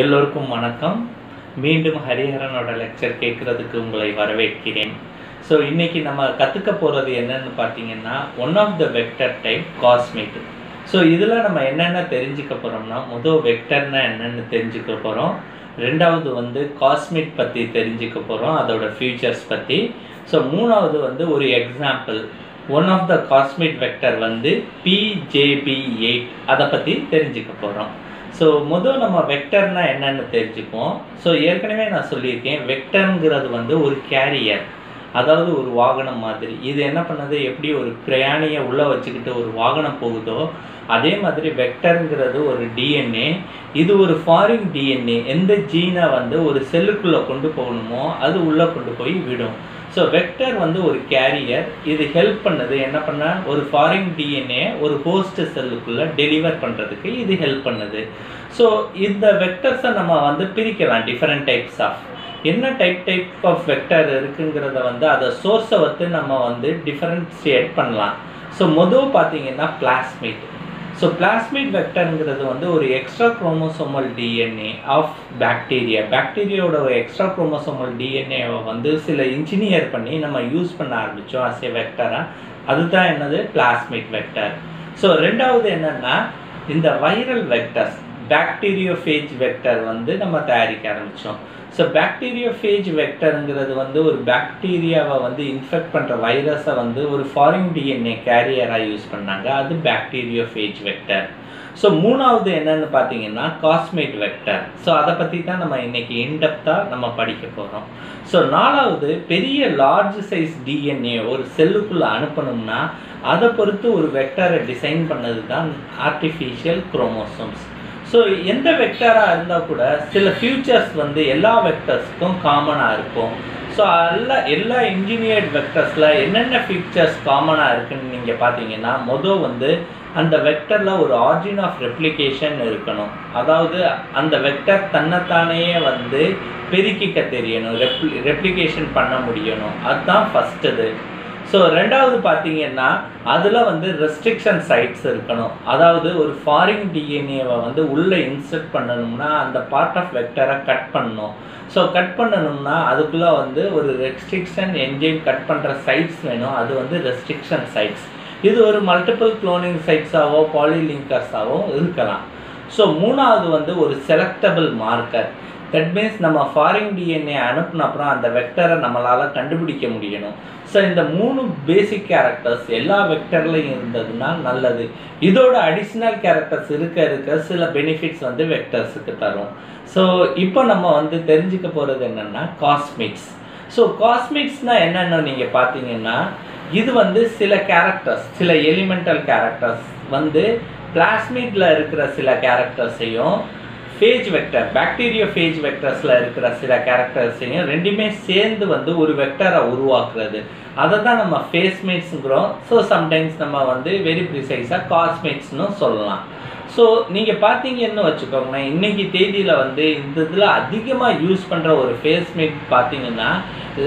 எல்லோருக்கும் வணக்கம். மீண்டும் ஹரிஹரனோட லெக்சர் கேட்குறதுக்கு உங்களை வரவேற்கிறேன். ஸோ இன்னைக்கு நம்ம கற்றுக்க போகிறது என்னென்னு பார்த்தீங்கன்னா one of the vector type cosmid so இதில் நம்ம என்னென்ன தெரிஞ்சுக்க போகிறோம்னா முதல் வெக்டர்னா என்னென்னு தெரிஞ்சுக்க போகிறோம் ரெண்டாவது வந்து காஸ்மேட் பற்றி தெரிஞ்சுக்க போகிறோம் அதோட ஃபியூச்சர்ஸ் பற்றி ஸோ மூணாவது வந்து ஒரு example one of the cosmic vector வந்து பிஜேபி எயிட் அதை பற்றி தெரிஞ்சுக்க போகிறோம் ஸோ முதல் நம்ம வெக்டர்னா என்னன்னு தெரிஞ்சுப்போம் ஸோ ஏற்கனவே நான் சொல்லியிருக்கேன் வெக்டருங்கிறது வந்து ஒரு கேரியர் அதாவது ஒரு வாகனம் மாதிரி. இது என்ன பண்ணுது? எப்படி ஒரு பிரயாணியை உள்ளே வச்சுக்கிட்டு ஒரு வாகனம் போகுதோ அதே மாதிரி வெக்டருங்கிறது ஒரு டிஎன்ஏ இது ஒரு ஃபாரின் டிஎன்ஏ எந்த ஜீனை வந்து ஒரு செல்லுக்குள்ளே கொண்டு போகணுமோ அது உள்ளே கொண்டு போய் விடும். ஸோ வெக்டர் வந்து ஒரு கேரியர் இது ஹெல்ப் பண்ணுது. என்ன பண்ண? ஒரு ஃபாரின் டிஎன்ஏ ஒரு ஹோஸ்ட் செல்லுக்குள்ளே டெலிவர் பண்ணுறதுக்கு இது ஹெல்ப் பண்ணுது. ஸோ இந்த வெக்டர்ஸை நம்ம வந்து பிரிக்கலாம் டிஃப்ரெண்ட் டைப்ஸ் ஆஃப் என்ன டைப் டைப் ஆஃப் வெக்டர் இருக்குங்கிறத வந்து அதை சோர்ஸை வந்து நம்ம வந்து டிஃப்ரென்ஷியேட் பண்ணலாம். ஸோ மொதல் பார்த்தீங்கன்னா பிளாஸ்மிட் ஸோ பிளாஸ்மிட் வெக்டருங்கிறது வந்து ஒரு extra chromosomal DNA of bacteria பாக்டீரியாவோட ஒரு எக்ஸ்ட்ரா குரோமோசோமல் டிஎன்ஏவை வந்து சில இன்ஜினியர் பண்ணி நம்ம யூஸ் பண்ண ஆரம்பித்தோம் அஸ் ஏ வெக்டராக அதுதான் என்னது? பிளாஸ்மிட் வெக்டர் ஸோ ரெண்டாவது என்னென்னா இந்த வைரல் வெக்டர்ஸ் பேக்டீரியோஃபேஜ் வெக்டர் வந்து நம்ம தயாரிக்க ஆரம்பித்தோம் ஸோ பேக்டீரியோஃபேஜ் வெக்டருங்கிறது வந்து ஒரு பாக்டீரியாவை வந்து இன்ஃபெக்ட் பண்ணுற வைரஸை வந்து ஒரு ஃபாரின் டிஎன்ஏ கேரியராக யூஸ் பண்ணாங்க. அது பேக்டீரியோஃபேஜ் வெக்டர் ஸோ மூணாவது என்னன்னு பார்த்தீங்கன்னா காஸ்மேட் வெக்டர் ஸோ அதை பற்றி தான் நம்ம இன்னைக்கு இன்டெப்த்தாக நம்ம படிக்க போகிறோம் ஸோ நாலாவது பெரிய லார்ஜ் சைஸ் டிஎன்ஏ ஒரு செல்லுக்குள்ளே அனுப்பணும்னா அதை பொறுத்து ஒரு வெக்டரை டிசைன் பண்ணது தான் ஆர்டிஃபிஷியல் குரோமோசோம்ஸ் ஸோ எந்த வெக்டராக இருந்தால் கூட சில ஃபியூச்சர்ஸ் வந்து எல்லா வெக்டர்ஸ்க்கும் காமனாக இருக்கும். ஸோ எல்லா எல்லா இன்ஜினியர்ட் வெக்டர்ஸில் என்னென்ன ஃபீச்சர்ஸ் காமனாக இருக்குன்னு நீங்கள் பார்த்தீங்கன்னா மொதல் வந்து அந்த வெக்டரில் ஒரு ஆர்ஜின் ஆஃப் ரெப்ளிகேஷன் இருக்கணும். அதாவது அந்த வெக்டர் தன்னைத்தானே வந்து பெருக்கிக்க தெரியணும் ரெப்ளி ரெப்ளிகேஷன் பண்ண முடியணும். அதுதான் ஃபஸ்ட்டு ஸோ ரெண்டாவது பார்த்தீங்கன்னா அதில் வந்து ரெஸ்ட்ரிக்ஷன் சைட்ஸ் இருக்கணும். அதாவது ஒரு ஃபாரின் டிஎன்ஏவை வந்து உள்ளே இன்சர்ட் பண்ணணும்னா அந்த பார்ட் ஆஃப் வெக்டரை கட் பண்ணணும். ஸோ கட் பண்ணணும்னா அதுக்குள்ளே வந்து ஒரு ரெஸ்ட்ரிக்ஷன் என்ஜைம் கட் பண்ணுற சைட்ஸ் வேணும். அது வந்து ரெஸ்ட்ரிக்ஷன் சைட்ஸ் இது ஒரு மல்டிபிள் குளோனிங் சைட்ஸாவோ பாலிலிங்கர்ஸாவோ இருக்கலாம். ஸோ மூணாவது வந்து ஒரு செலக்டபிள் மார்க்கர் தட் மீன்ஸ் நம்ம ஃபாரின் டிஎன்ஏ அனுப்புன அப்புறம் அந்த வெக்டரை நம்மளால் கண்டுபிடிக்க முடியணும். ஸோ இந்த மூணு பேசிக் கேரக்டர்ஸ் எல்லா வெக்டர்லையும் இருந்ததுன்னா நல்லது. இதோட அடிஷ்னல் கேரக்டர்ஸ் இருக்க இருக்க சில பெனிஃபிட்ஸ் வந்து வெக்டர்ஸுக்கு தரும். ஸோ இப்போ நம்ம வந்து தெரிஞ்சுக்க போகிறது என்னென்னா காஸ்மிக்ஸ் ஸோ காஸ்மிக்ஸ்னால் என்னென்னு நீங்கள் பார்த்தீங்கன்னா இது வந்து சில கேரக்டர்ஸ் சில எலிமெண்டல் கேரக்டர்ஸ் வந்து பிளாஸ்மிட்டில் இருக்கிற சில கேரக்டர்ஸையும் ஃபேஜ் வெக்டர் பாக்டீரியா ஃபேஜ் வெக்டர்ஸில் இருக்கிற சில கேரக்டர்ஸையும் ரெண்டுமே சேர்ந்து வந்து ஒரு வெக்டரை உருவாக்குறது. அதை தான் நம்ம ஃபேஸ்மேட்ஸுங்கிறோம் ஸோ சம்டைம்ஸ் நம்ம வந்து வெரி ப்ரிசைஸாக காஸ்மேட்ஸ்னு சொல்லலாம். ஸோ நீங்கள் பார்த்தீங்கன்னு வச்சுக்கோங்களேன் இன்றைக்கி தேதியில் வந்து இந்த இதில் அதிகமாக யூஸ் பண்ணுற ஒரு ஃபேஸ்மேட் பார்த்தீங்கன்னா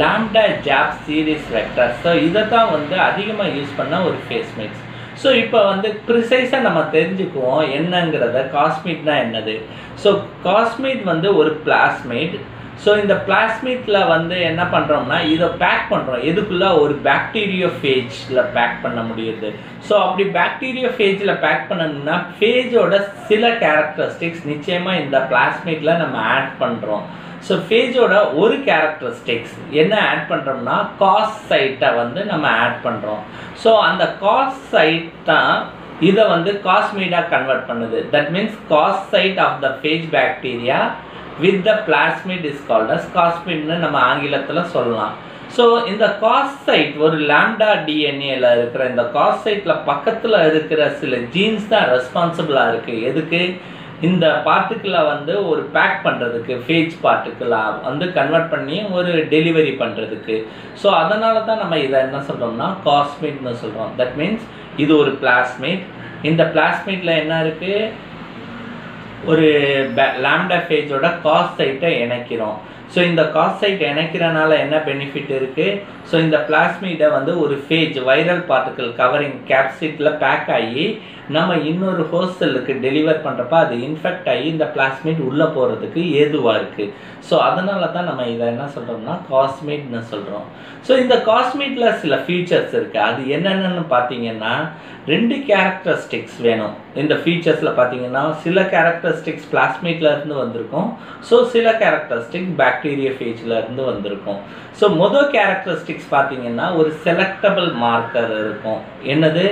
லாம்டா ஜாப் சீரிஸ் வெக்டர் ஸோ இதை தான் வந்து அதிகமாக யூஸ் பண்ண ஒரு ஃபேஸ்மேட்ஸ் ஸோ இப்போ வந்து ப்ரிசைஸாக நம்ம தெரிஞ்சுக்குவோம் என்னங்கிறத காஸ்மீட்னா என்னது? ஸோ காஸ்மீட் வந்து ஒரு பிளாஸ்மேட் ஸோ இந்த பிளாஸ்மேட்டில் வந்து என்ன பண்ணுறோம்னா இதை பேக் பண்ணுறோம் எதுக்குள்ளே? ஒரு பேக்டீரியோ ஃபேஜில் பேக் பண்ண முடியுது. ஸோ அப்படி பாக்டீரியோ ஃபேஜில் பேக் பண்ணணும்னா ஃபேஜோட சில கேரக்டரிஸ்டிக்ஸ் நிச்சயமாக இந்த பிளாஸ்மேட்டில் நம்ம ஆட் பண்ணுறோம் ஸோ ஃபேஜோட ஒரு கேரக்டரிஸ்டிக்ஸ் என்ன ஆட் பண்ணுறோம்னா காஸ் சைட்டை வந்து நம்ம ஆட் பண்ணுறோம் ஸோ அந்த காஸ் சைட் தான் இதை வந்து காஸ்மீடாக கன்வெர்ட் பண்ணுது. That means cos side of the phage bacteria with the plasmid is called as காஸ்மிட்னு நம்ம ஆங்கிலத்தில் சொல்லலாம். ஸோ இந்த காஸ் சைட் ஒரு லேம்டா டிஎன்ஏல இருக்கிற இந்த காஸ் சைட்டில் பக்கத்தில் இருக்கிற சில ஜீன்ஸ் தான் ரெஸ்பான்சிபிளாக இருக்குது எதுக்கு? இந்த பார்ட்டிக்கிளை வந்து ஒரு பேக் பண்ணுறதுக்கு ஃபேஜ் பார்ட்டிக்கிளாக வந்து கன்வெர்ட் பண்ணி ஒரு டெலிவரி பண்ணுறதுக்கு ஸோ அதனால தான் நம்ம இதை என்ன சொல்கிறோம்னா காஸ்மேட்னு சொல்கிறோம் தட் மீன்ஸ் இது ஒரு பிளாஸ்மேட் இந்த பிளாஸ்மேட்டில் என்ன இருக்குது ஒரு லேம்டா ஃபேஜோட காஸ்ட் சைட்டை இணைக்கிறோம். ஸோ இந்த காஸ்ட் சைட் இணைக்கிறனால என்ன பெனிஃபிட் இருக்குது ஸோ இந்த பிளாஸ்மீடை வந்து ஒரு ஃபேஜ் வைரல் பார்ட்டிக்கல் கவரிங் கேப்சிட்டில் பேக் ஆகி நம்ம இன்னொரு ஹோஸ்டலுக்கு டெலிவர் பண்ணுறப்ப அது இன்ஃபெக்ட் ஆகி இந்த பிளாஸ்மீட் உள்ளே போகிறதுக்கு ஏதுவாக இருக்குது ஸோ அதனால தான் நம்ம இதை என்ன சொல்கிறோம்னா காஸ்மீட்னு சொல்கிறோம் ஸோ இந்த காஸ்மீட்டில் சில ஃபீச்சர்ஸ் இருக்குது அது என்னென்னு பார்த்தீங்கன்னா ரெண்டு கேரக்டரிஸ்டிக்ஸ் வேணும். இந்த ஃபீச்சர்ஸில் பார்த்தீங்கன்னா சில கேரக்டரிஸ்டிக்ஸ் பிளாஸ்மீட்ல இருந்து வந்திருக்கும். ஸோ சில கேரக்டரிஸ்டிக் பேக்டீரியா ஃபேஜில் இருந்து வந்திருக்கும். ஸோ மொதல் கேரக்டரிஸ்டிக்ஸ் பார்த்தீங்கன்னா ஒரு செலக்டபிள் மார்க்கர் இருக்கும். என்னது?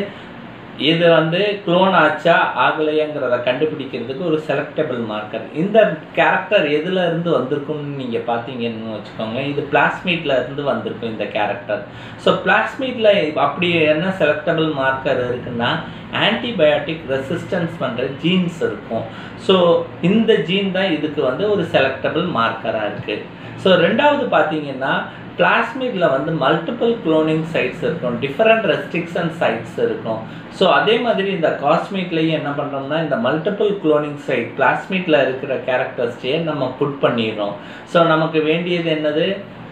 இது வந்து குளோன் ஆச்சா ஆகலையங்கிறத கண்டுபிடிக்கிறதுக்கு ஒரு செலக்டபிள் மார்க்கர் இந்த கேரக்டர் எதுல இருந்து வந்திருக்கும்னு நீங்க பார்த்தீங்கன்னு வச்சுக்கோங்க இது பிளாஸ்மீட்ல இருந்து வந்திருக்கும் இந்த கேரக்டர் ஸோ பிளாஸ்மீட்ல அப்படி என்ன செலக்டபிள் மார்க்கர் இருக்குன்னா ஆன்டிபயோட்டிக் ரெசிஸ்டன்ஸ் பண்ணுற ஜீன்ஸ் இருக்கும். ஸோ இந்த ஜீன் தான் இதுக்கு வந்து ஒரு செலக்டபிள் மார்க்கராக இருக்குது ஸோ ரெண்டாவது பார்த்தீங்கன்னா பிளாஸ்மிடில் வந்து மல்டிபிள் குளோனிங் சைட்ஸ் இருக்கும் டிஃப்ரெண்ட் ரெஸ்ட்ரிக்ஷன் சைட்ஸ் இருக்கும். ஸோ அதே மாதிரி இந்த காஸ்மிக்லேயும் என்ன பண்ணுறோம்னா இந்த மல்டிபிள் குளோனிங் சைட் பிளாஸ்மீட்டில் இருக்கிற கேரக்டர்ஸ்டையே நம்ம புட் பண்ணிடுறோம் ஸோ நமக்கு வேண்டியது என்னது?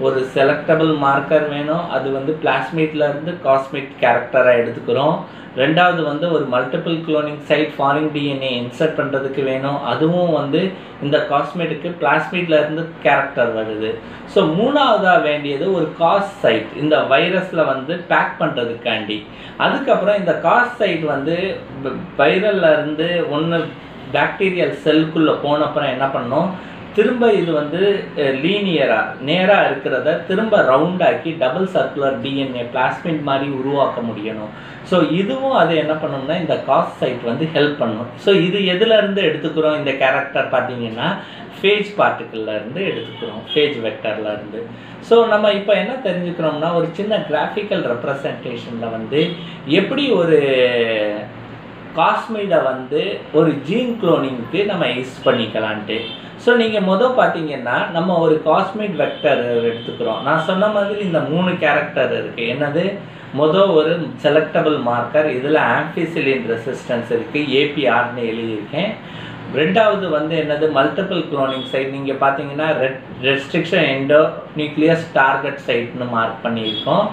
ஒரு செலக்டபிள் மார்க்கர் வேணும். அது வந்து பிளாஸ்மீட்ல இருந்து காஸ்மிக் கேரக்டராக எடுத்துக்கிறோம். ரெண்டாவது வந்து ஒரு multiple cloning site foreign DNA insert பண்ணுறதுக்கு வேணும். அதுவும் வந்து இந்த காஸ்மேட்டுக்கு பிளாஸ்மீட்ல இருந்து கேரக்டர் வருது. ஸோ மூணாவதாக வேண்டியது ஒரு காஸ் சைட் இந்த வைரஸில் வந்து பேக் பண்ணுறதுக்காண்டி அதுக்கப்புறம் இந்த காஸ் சைட் வந்து வைரல்ல இருந்து ஒன்று பாக்டீரியல் செல்குள்ளே போனப்புறம் என்ன பண்ணோம்? திரும்ப இது வந்து லீனியராக நேராக இருக்கிறத திரும்ப ரவுண்டாக்கி டபுள் சர்க்குலர் டிஎன்ஏ பிளாஸ்மிட் மாதிரி உருவாக்க முடியணும். ஸோ இதுவும் அது என்ன பண்ணணும்னா இந்த காஸ் சைட் வந்து ஹெல்ப் பண்ணும். ஸோ இது எதுலேருந்து எடுத்துக்கிறோம் இந்த கேரக்டர் பார்த்தீங்கன்னா ஃபேஜ் பார்ட்டிக்கல்லேருந்து எடுத்துக்கிறோம் ஃபேஜ் வெக்டர்லேருந்து ஸோ நம்ம இப்போ என்ன தெரிஞ்சுக்கிறோம்னா ஒரு சின்ன கிராஃபிக்கல் ரெப்ரசன்டேஷனில் வந்து எப்படி ஒரு காஸ்மைடை வந்து ஒரு ஜீன் குளோனிங்க்கு நம்ம யூஸ் பண்ணிக்கலான்ட்டு. ஸோ நீங்கள் மொதல் பார்த்தீங்கன்னா நம்ம ஒரு காஸ்மிக் வெக்டர் எடுத்துக்கிறோம். நான் சொன்ன மாதிரி இந்த மூணு கேரக்டர் இருக்குது என்னது? மொதல் ஒரு செலக்டபிள் மார்க்கர் இதில் ஆம்பிசிலின் ரெசிஸ்டன்ஸ் இருக்குது ஏபிஆர்னு எழுதியிருக்கேன். ரெண்டாவது வந்து என்னது? மல்டிபிள் குளோனிங் சைட் நீங்கள் பார்த்தீங்கன்னா red restriction endonuclease target சைட்னு மார்க் பண்ணியிருக்கோம்.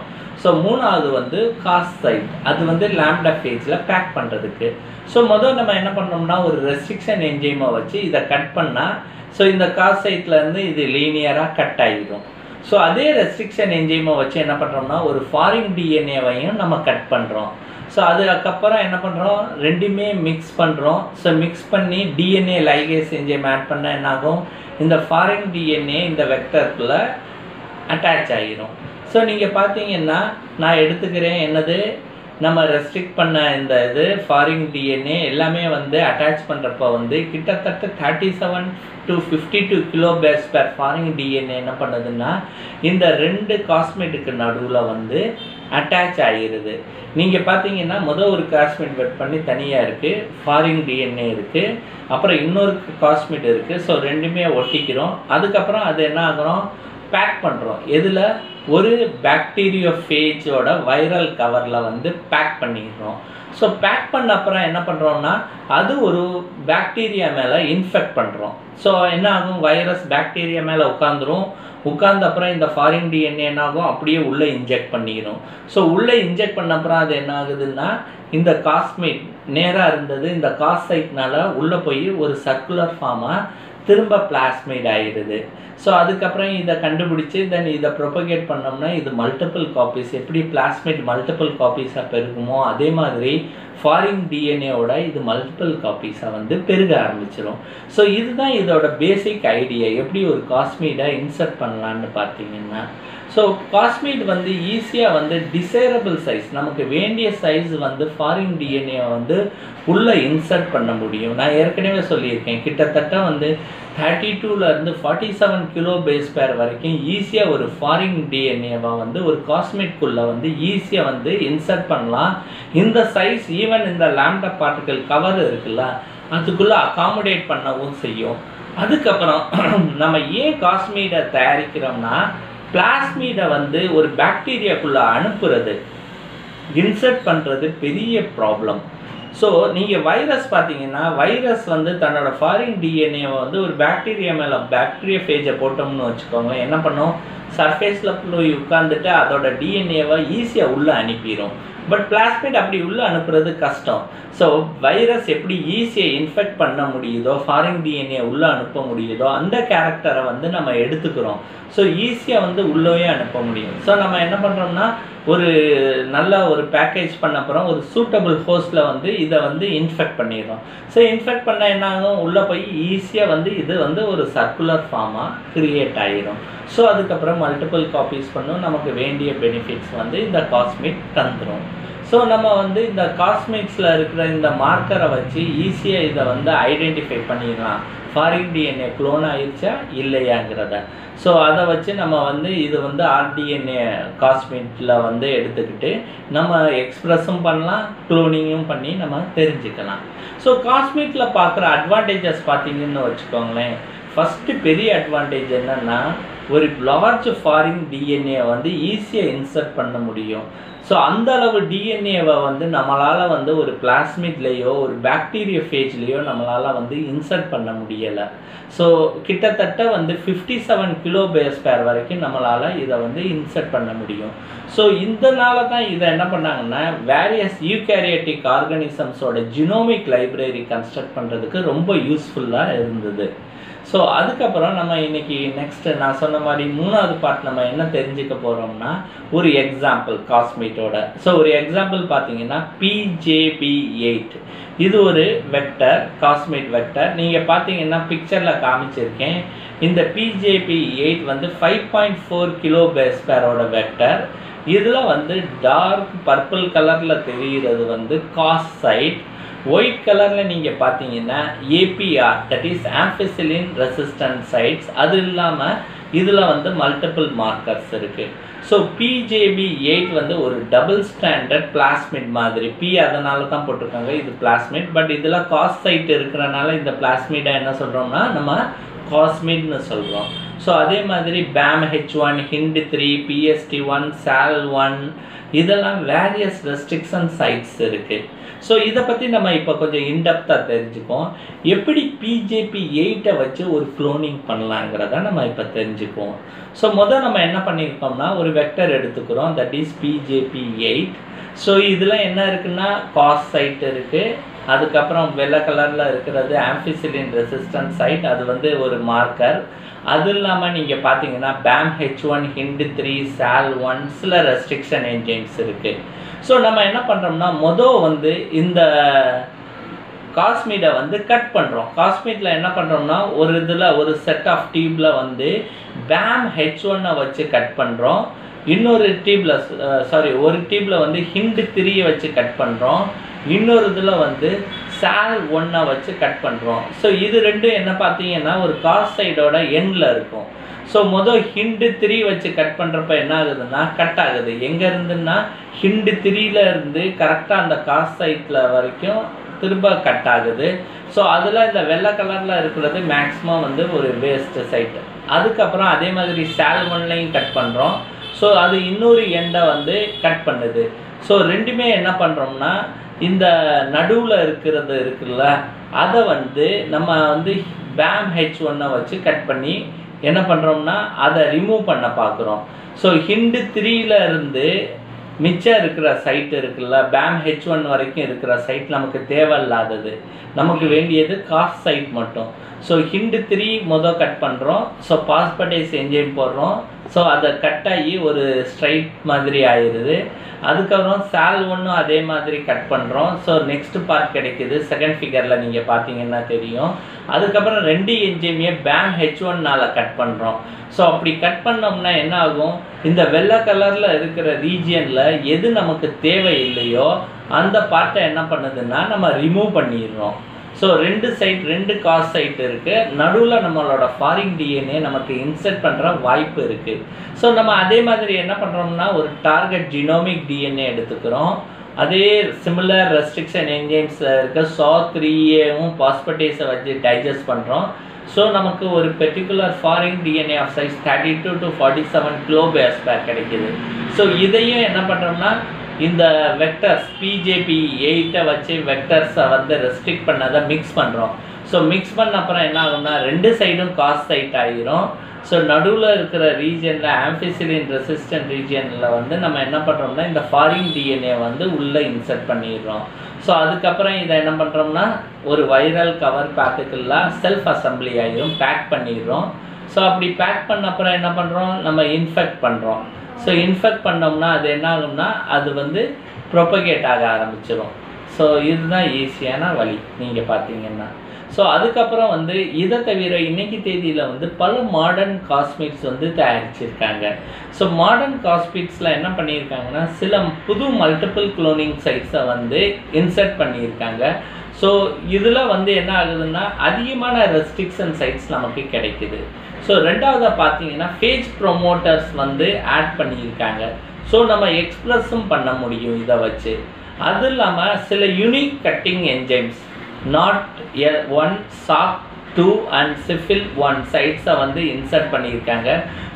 ஸோ மூணாவது வந்து காஸ் சைட் அது வந்து லேம்டா ஃபேஜில் பேக் பண்ணுறதுக்கு ஸோ முதல் நம்ம என்ன பண்ணோம்னா ஒரு ரெஸ்ட்ரிக்ஷன் என்ஜைமை வச்சு இதை கட் பண்ணால் ஸோ இந்த காஸ் சைட்லேருந்து இது லீனியராக கட் ஆகிடும் ஸோ அதே ரெஸ்ட்ரிக்ஷன் என்ஜைமை வச்சு என்ன பண்ணுறோம்னா ஒரு ஃபாரின் டிஎன்ஏவையும் நம்ம கட் பண்ணுறோம் ஸோ அதுக்கப்புறம் என்ன பண்ணுறோம் ரெண்டுமே மிக்ஸ் பண்ணுறோம் ஸோ மிக்ஸ் பண்ணி டிஎன்ஏ லைகேஸ் என்ஜைம் ஆட் பண்ணால் என்னாகும்? இந்த ஃபாரின் டிஎன்ஏ இந்த வெக்டருக்குள்ளே அட்டாச் ஆகிரும் ஸோ நீங்கள் பார்த்தீங்கன்னா நான் எடுத்துக்கிறேன் என்னது? நம்ம ரெஸ்ட்ரிக்ட் பண்ண இந்த இது ஃபாரின் டிஎன்ஏ எல்லாமே வந்து அட்டாச் பண்ணுறப்போ வந்து கிட்டத்தட்ட thirty seven to fifty two kilo base per foreign DNA என்ன பண்ணுதுன்னா இந்த ரெண்டு காஸ்மெட்டுக்கு நடுவில் வந்து அட்டாச் ஆகிருது நீங்கள் பார்த்தீங்கன்னா முதல் ஒரு காஸ்மெட் வெட் பண்ணி தனியாக இருக்குது ஃபாரின் டிஎன்ஏ இருக்குது அப்புறம் இன்னொரு காஸ்மெட் இருக்குது ஸோ ரெண்டுமே ஒட்டிக்கிறோம். அதுக்கப்புறம் அது என்ன ஆகுறோம்? பேக் பண்ணுறோம் எதில்? ஒரு பாக்டீரியோ ஃபேஜோட வைரல் கவரில் வந்து பேக் பண்ணிடுறோம். ஸோ பேக் பண்ண அப்புறம் என்ன பண்ணுறோம்னா அது ஒரு பாக்டீரியா மேலே இன்ஃபெக்ட் பண்ணுறோம் ஸோ என்ன ஆகும்? வைரஸ் பாக்டீரியா மேலே உட்காந்துரும் உட்கார்ந்த அப்புறம் இந்த ஃபாரின் டிஎன்ஏ என்ன ஆகும்? அப்படியே உள்ளே இன்ஜெக்ட் பண்ணிக்கிறோம் ஸோ உள்ளே இன்ஜெக்ட் பண்ண அப்புறம் அது என்ன ஆகுதுன்னா இந்த காஸ்மேட் நேராக இருந்தது இந்த காஸ்டைட்னால உள்ளே போய் ஒரு சர்க்குலர் ஃபார்மாக திரும்ப பிளாஸ்மைட் ஆகிடுது ஸோ அதுக்கப்புறம் இதை கண்டுபிடிச்சி தென் இதை ப்ரொபகேட் பண்ணோம்னா இது மல்டிபிள் காப்பீஸ் எப்படி பிளாஸ்மேட் மல்டிபிள் காப்பீஸாக பெருகுமோ அதே மாதிரி ஃபாரின் டிஎன்ஏவோட இது மல்டிபிள் காப்பீஸாக வந்து பெருக ஆரம்பிச்சிடும் ஸோ இதுதான் இதோட பேசிக் ஐடியா எப்படி ஒரு காஸ்மீடை இன்சர்ட் பண்ணலான்னு பார்த்தீங்கன்னா ஸோ காஸ்மீட் வந்து ஈஸியாக வந்து டிசைரபிள் சைஸ் நமக்கு வேண்டிய சைஸ் வந்து ஃபாரின் டிஎன்ஏ வந்து உள்ளே இன்சர்ட் பண்ண முடியும். நான் ஏற்கனவே சொல்லியிருக்கேன் கிட்டத்தட்ட வந்து தேர்ட்டி டூலேருந்து ஃபார்ட்டி செவன் கிலோ பேஸ் பேர் வரைக்கும் ஈஸியாக ஒரு ஃபாரின் டிஎன்ஏவை வந்து ஒரு காஸ்மெட்குள்ளே வந்து ஈஸியாக வந்து இன்சர்ட் பண்ணலாம். இந்த சைஸ் ஈவன் இந்த லேம்டா பார்ட்டிக்கல் கவர் இருக்குல்ல அதுக்குள்ளே அகாமடேட் பண்ணவும் செய்யும். அதுக்கப்புறம் நம்ம ஏன் காஸ்மீடை தயாரிக்கிறோம்னா பிளாஸ்மீடை வந்து ஒரு பாக்டீரியாக்குள்ளே அனுப்புறது இன்சர்ட் பண்ணுறது பெரிய ப்ராப்ளம் ஸோ நீங்கள் வைரஸ் பார்த்தீங்கன்னா வைரஸ் வந்து தன்னோட ஃபாரின் டிஎன்ஏவை வந்து ஒரு பாக்டீரியா மேலே பாக்டீரியா ஃபேஜை போட்டோம்னு வச்சுக்கோங்களேன் என்ன பண்ணும்? சர்ஃபேஸில் போய் உட்காந்துட்டு அதோட டிஎன்ஏவை ஈஸியாக உள்ளே அனுப்பிடும் பட் பிளாஸ்மிட் அப்படி உள்ளே அனுப்புறது கஷ்டம். ஸோ வைரஸ் எப்படி ஈஸியாக இன்ஃபெக்ட் பண்ண முடியுதோ ஃபாரின் டிஎன்ஏ உள்ளே அனுப்ப முடியுதோ அந்த கேரக்டரை வந்து நம்ம எடுத்துக்கிறோம். ஸோ ஈஸியாக வந்து உள்ளேயே அனுப்ப முடியும். ஸோ நம்ம என்ன பண்ணுறோம்னா ஒரு நல்ல ஒரு பேக்கேஜ் பண்ண அப்புறம் ஒரு சூட்டபிள் ஹோஸ்டில் வந்து இதை வந்து இன்ஃபெக்ட் பண்ணிடுறோம். ஸோ இன்ஃபெக்ட் பண்ண என்ன ஆகும் உள்ளே போய் ஈஸியாக வந்து இது வந்து ஒரு சர்க்குலர் ஃபார்மாக கிரியேட் ஆகிரும் ஸோ அதுக்கப்புறம் மல்டிபிள் காப்பீஸ் பண்ணும். நமக்கு வேண்டிய பெனிஃபிட்ஸ் வந்து இந்த காஸ்மிக் தந்துடும் ஸோ நம்ம வந்து இந்த காஸ்மிக்ஸில் இருக்கிற இந்த மார்க்கரை வச்சு ஈஸியாக இதை வந்து ஐடென்டிஃபை பண்ணிடலாம். ஃபாரின் டிஎன்ஏ குளோன் ஆயிடுச்சா இல்லையாங்கிறத. ஸோ அதை வச்சு நம்ம வந்து இது வந்து ஆர்டிஎன்ஏ காஸ்மிட்டில் வந்து எடுத்துக்கிட்டு நம்ம எக்ஸ்ப்ரெஸும் பண்ணலாம் குளோனிங்கும் பண்ணி நம்ம தெரிஞ்சுக்கலாம். ஸோ காஸ்மிட்டில் பார்க்குற அட்வான்டேஜஸ் பார்த்தீங்கன்னு வச்சுக்கோங்களேன். ஃபஸ்ட்டு பெரிய அட்வான்டேஜ் என்னென்னா ஒரு லார்ஜ் ஃபாரின் டிஎன்ஏ வந்து ஈஸியாக இன்சர்ட் பண்ண முடியும். ஸோ அந்த அளவு டிஎன்ஏவை வந்து நம்மளால் வந்து ஒரு பிளாஸ்மிட்லேயோ ஒரு பாக்டீரிய ஃபேஜ்லேயோ நம்மளால் வந்து இன்சர்ட் பண்ண முடியலை. ஸோ கிட்டத்தட்ட வந்து ஃபிஃப்டி செவன் கிலோ பேஸ் பேர் வரைக்கும் நம்மளால் இதை வந்து இன்சர்ட் பண்ண முடியும். ஸோ இதனால தான் இதை என்ன பண்ணாங்கன்னா வேரியஸ் யூகேரியட்டிக் ஆர்கனிசம்ஸோட ஜினோமிக் லைப்ரரி கன்ஸ்ட்ரக்ட் பண்ணுறதுக்கு ரொம்ப யூஸ்ஃபுல்லாக இருந்தது. ஸோ அதுக்கப்புறம் நம்ம இன்னைக்கு நெக்ஸ்ட்டு நான் சொன்ன மாதிரி மூணாவது பார்ட் நம்ம என்ன தெரிஞ்சுக்க போகிறோம்னா ஒரு எக்ஸாம்பிள் காஸ்மேட்டோட ஸோ ஒரு எக்ஸாம்பிள் பார்த்தீங்கன்னா பிஜேபி எயிட் இது ஒரு வெக்டர் காஸ்மேட் வெக்டர் நீங்கள் பார்த்தீங்கன்னா பிக்சரில் காமிச்சிருக்கேன். இந்த பிஜேபி எயிட் வந்து five point four kilo base பேரோட வெக்டர் இதில் வந்து டார்க் பர்பிள் கலரில் தெரிகிறது வந்து காஸ் சைட் ஒயிட் கலரில் நீங்கள் பார்த்தீங்கன்னா APR that is ampicillin resistant sites அது இல்லாமல் இதில் வந்து மல்டிபிள் மார்க்கர்ஸ் இருக்குது ஸோ பிஜேபி எயிட் வந்து ஒரு டபுள் ஸ்டாண்டர்ட் பிளாஸ்மிட் மாதிரி. பி அதனால தான் போட்டிருக்காங்க இது பிளாஸ்மிட் பட் இதில் காஸ்ட் சைட் இருக்கிறனால இந்த பிளாஸ்மிடை என்ன சொல்கிறோம்னா நம்ம காஸ்மிட்னு சொல்கிறோம் ஸோ அதே மாதிரி Bam H one Hind three PST one Sal one இதெல்லாம் வேரியஸ் ரெஸ்ட்ரிக்ஷன் சைட்ஸ் இருக்குது ஸோ இதை பற்றி நம்ம இப்போ கொஞ்சம் இன்டெப்த்தாக தெரிஞ்சுப்போம் எப்படி பிஜேபி எயிட்டை வச்சு ஒரு க்ளோனிங் பண்ணலாங்கிறத நம்ம இப்போ தெரிஞ்சுக்குவோம். ஸோ முதல் நம்ம என்ன பண்ணியிருக்கோம்னா ஒரு வெக்டர் எடுத்துக்கிறோம். That is PJB eight so இதில் என்ன இருக்குன்னா காஸ் சைட் இருக்குது அதுக்கப்புறம் வெள்ளை கலரில் இருக்கிறது ஆம்ஃபிசிலின் ரெசிஸ்டன்ட் சைட் அது வந்து ஒரு மார்க்கர் அது இல்லாமல் நீங்கள் பார்த்தீங்கன்னா Bam H one Hind three Sal one சில ரெஸ்ட்ரிக்ஷன் என்ஜைன்ஸ் இருக்குது ஸோ நம்ம என்ன பண்ணுறோம்னா மொதல் வந்து இந்த காஸ்மீடை வந்து கட் பண்ணுறோம் காஸ்மீட்டில் என்ன பண்ணுறோம்னா ஒரு இதில் ஒரு செட் ஆஃப் டியூப்பில் வந்து பேம் ஹெச் ஒன்னை வச்சு கட் பண்ணுறோம் இன்னொரு டியூப்பில் சாரி ஒரு டியூப்பில் வந்து ஹிண்டு திரியை வச்சு கட் பண்ணுறோம் இன்னொரு இதில் வந்து சால் ஒன்றை வச்சு கட் பண்ணுறோம் ஸோ இது ரெண்டும் என்ன பார்த்தீங்கன்னா ஒரு காஸ் சைடோட எண்டில் இருக்கும். ஸோ மொதல் ஹிண்டு த்ரீ வச்சு கட் பண்ணுறப்ப என்ன ஆகுதுன்னா கட் ஆகுது. எங்கே இருந்துன்னா ஹிண்டு த்ரீல இருந்து கரெக்டாக அந்த காஸ் சைட்டில் வரைக்கும் திரும்ப கட் ஆகுது. ஸோ அதில் இந்த வெள்ளை கலரில் இருக்கிறது மேக்ஸிமம் வந்து ஒரு வேஸ்ட்டு சைட்டு அதுக்கப்புறம் அதே மாதிரி சால் ஒன்லையும் கட் பண்ணுறோம் ஸோ அது இன்னொரு எண்டை வந்து கட் பண்ணுது. ஸோ ரெண்டுமே என்ன பண்ணுறோம்னா இந்த நடுவில் இருக்கிறது இருக்குல்ல அதை வந்து நம்ம வந்து பேம் ஹெச் ஒன்னை வச்சு கட் பண்ணி என்ன பண்ணுறோம்னா அதை ரிமூவ் பண்ண பார்க்குறோம் ஸோ ஹிண்டு த்ரீல இருந்து மிச்சம் இருக்கிற சைட் இருக்குல்ல பேம் ஹெச் ஒன் வரைக்கும் இருக்கிற சைட் நமக்கு தேவையில்லாதது. நமக்கு வேண்டியது காஸ்ட் சைட் மட்டும். ஸோ ஹிண்டு த்ரீ மொதல் கட் பண்ணுறோம் ஸோ பாஸ்படைஸ் என்ஜைம் போடுறோம். ஸோ அதை கட் ஆகி ஒரு ஸ்ட்ரைட் மாதிரி ஆயிடுது அதுக்கப்புறம் சால் ஒன்றும் அதே மாதிரி கட் பண்ணுறோம் ஸோ நெக்ஸ்ட் பார்ட் கிடைக்குது. செகண்ட் ஃபிகரில் நீங்கள் பார்த்தீங்கன்னா தெரியும். அதுக்கப்புறம் ரெண்டு என்ஜைமையே பேம் ஹெச் ஒன்னால் கட் பண்ணுறோம் ஸோ அப்படி கட் பண்ணோம்னா என்ன ஆகும் இந்த வெள்ளை கலரில் இருக்கிற ரீஜியனில் எது நமக்கு தேவை இல்லையோ அந்த பார்ட்டை என்ன பண்ணுதுன்னா நம்ம ரிமூவ் பண்ணிடுறோம். ஸோ ரெண்டு சைட் ரெண்டு காஸ் சைட் இருக்குது நடுவில் நம்மளோட ஃபாரின் டிஎன்ஏ நமக்கு இன்செர்ட் பண்ணுற வாய்ப்பு இருக்குது ஸோ நம்ம அதே மாதிரி என்ன பண்ணுறோம்னா ஒரு டார்கெட் ஜினோமிக் டிஎன்ஏ எடுத்துக்கிறோம். அதே சிமிலர் ரெஸ்ட்ரிக்ஷன் என்ஜைம்ஸ் இருக்க சா த்ரீயேவும் பாஸ்பட்டேஸை வச்சு டைஜஸ்ட் பண்ணுறோம் ஸோ நமக்கு ஒரு particular foreign DNA of size thirty two to forty seven kilo base pair கிடைக்கிது. ஸோ இதையும் என்ன பண்ணுறோம்னா இந்த வெக்டர்ஸ் பிஜேபி எயிட்டை வச்சு வெக்டர்ஸை வந்து ரெஸ்ட்ரிக்ட் பண்ணதை மிக்ஸ் பண்ணுறோம் ஸோ மிக்ஸ் பண்ண அப்புறம் என்ன ஆகும்னா ரெண்டு சைடும் காஸ் சைட் ஆகிரும் ஸோ நடுவில் இருக்கிற ரீஜனில் ஆம்பிசிலின் ரெசிஸ்டன்ட் ரீஜனில் வந்து நம்ம என்ன பண்ணுறோம்னா இந்த ஃபாரின் டிஎன்ஏ வந்து உள்ளே இன்சர்ட் பண்ணிடுறோம். ஸோ அதுக்கப்புறம் இதை என்ன பண்ணுறோம்னா ஒரு வைரல் கவர் பேக்குக்கெல்லாம் செல்ஃப் அசம்பிளி ஆகிரும் பேக் பண்ணிடுறோம். ஸோ அப்படி பேக் பண்ண அப்புறம் என்ன பண்ணுறோம் நம்ம இன்ஃபெக்ட் பண்ணுறோம் ஸோ இன்ஃபெக்ட் பண்ணோம்னா அது என்ன ஆகும்னா அது வந்து ப்ரொபகேட் ஆக ஆரம்பிச்சிடும் ஸோ இதுதான் ஈஸியான வழி நீங்கள் பார்த்தீங்கன்னா. ஸோ அதுக்கப்புறம் வந்து இதை தவிர இன்னைக்கு தேதியில் வந்து பல மாடர்ன் காஸ்மெட்டிக்ஸ் வந்து தயாரிச்சிருக்காங்க. ஸோ மாடர்ன் காஸ்மெட்டிக்ஸில் என்ன பண்ணியிருக்காங்கன்னா சில புது மல்டிபிள் குளோனிங் சைட்ஸை வந்து இன்சர்ட் பண்ணியிருக்காங்க. ஸோ இதில் வந்து என்ன ஆகுதுன்னா அதிகமான ரெஸ்ட்ரிக்ஷன் சைட்ஸ் நமக்கு கிடைக்குது. ஸோ ரெண்டாவதாக பார்த்தீங்கன்னா பேஜ் ப்ரொமோட்டர்ஸ் வந்து ஆட் பண்ணியிருக்காங்க. ஸோ நம்ம எக்ஸ்ப்ரெஸ்ஸும் பண்ண முடியும் இதை வச்சு. அது இல்லாமல் சில unique cutting enzymes Not one Sac two and Sfi one சைட்ஸை வந்து இன்சர்ட் பண்ணியிருக்காங்க.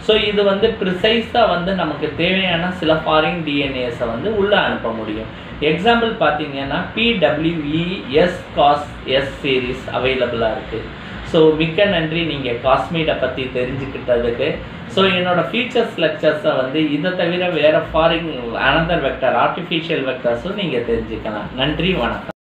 ஸோ இது வந்து ப்ரிசைஸாக வந்து நமக்கு தேவையான சில ஃபாரின் டிஎன்ஏஸை வந்து உள்ளே அனுப்ப முடியும். எக்ஸாம்பிள் பார்த்தீங்கன்னா பிடபிள்யூஇஎஸ் காஸ் எஸ் சீரீஸ் அவைலபிளாக இருக்குது ஸோ மிக்க நன்றி. நீங்கள் காஸ்மீட்டை பற்றி தெரிஞ்சுக்கிட்டதுக்கு. ஸோ என்னோட ஃபீச்சர்ஸ் லெக்சர்ஸை வந்து இதை தவிர வேறு ஃபாரின் அனந்தர் வெக்டர் ஆர்டிஃபிஷியல் வெக்டர்ஸும் நீங்கள் தெரிஞ்சுக்கலாம். நன்றி வணக்கம்.